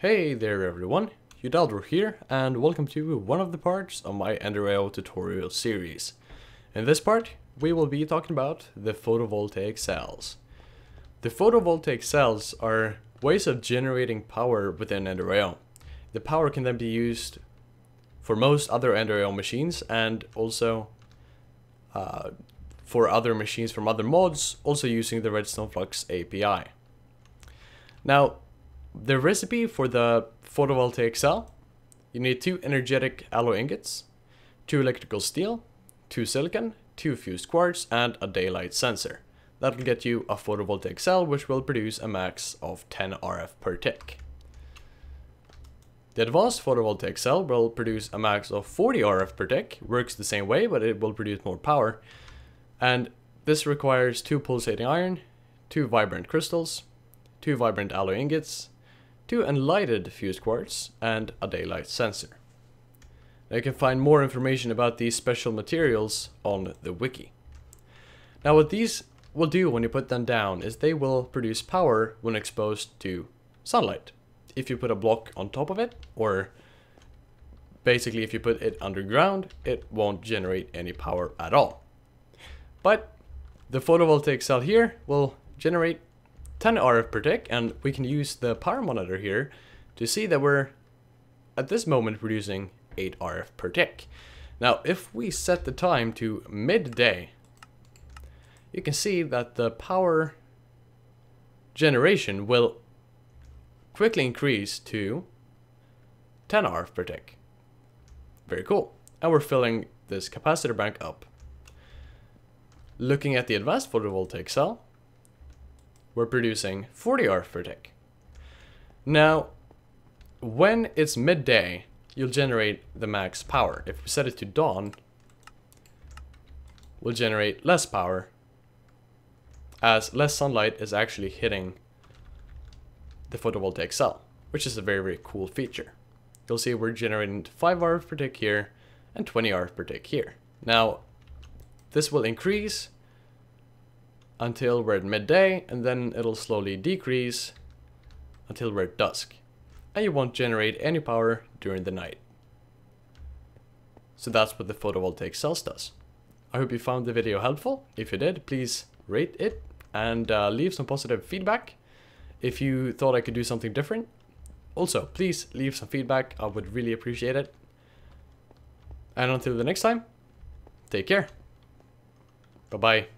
Hey there everyone, Udaldor here, and welcome to one of the parts of my EnderIO tutorial series. In this part, we will be talking about the photovoltaic cells. The photovoltaic cells are ways of generating power within EnderIO. The power can then be used for most other EnderIO machines and also uh, for other machines from other mods, also using the Redstone Flux API. Now, the recipe for the photovoltaic cell, you need two energetic alloy ingots, two electrical steel, two silicon, two fused quartz, and a daylight sensor. That'll get you a photovoltaic cell which will produce a max of 10 RF per tick. The advanced photovoltaic cell will produce a max of 40 RF per tick, works the same way but it will produce more power. And this requires two pulsating iron, two vibrant crystals, two vibrant alloy ingots, two unlighted fused quartz, and a daylight sensor. Now you can find more information about these special materials on the wiki. Now what these will do when you put them down is they will produce power when exposed to sunlight. If you put a block on top of it, or basically if you put it underground, it won't generate any power at all. But the photovoltaic cell here will generate 10 RF per tick and we can use the power monitor here to see that we're at this moment producing 8 RF per tick. Now if we set the time to midday you can see that the power generation will quickly increase to 10 RF per tick. Very cool. And we're filling this capacitor bank up. Looking at the advanced photovoltaic cell, we're producing 40 RF per tick. Now, when it's midday, you'll generate the max power. If we set it to dawn, we'll generate less power as less sunlight is actually hitting the photovoltaic cell, which is a very, very cool feature. You'll see we're generating 5 RF per tick here and 20 RF per tick here. Now, this will increase until we're at midday and then it'll slowly decrease until we're at dusk. And you won't generate any power during the night. So that's what the photovoltaic cells does. I hope you found the video helpful. If you did, please rate it and uh, leave some positive feedback if you thought I could do something different. Also, please leave some feedback. I would really appreciate it. And until the next time, take care. Bye-bye.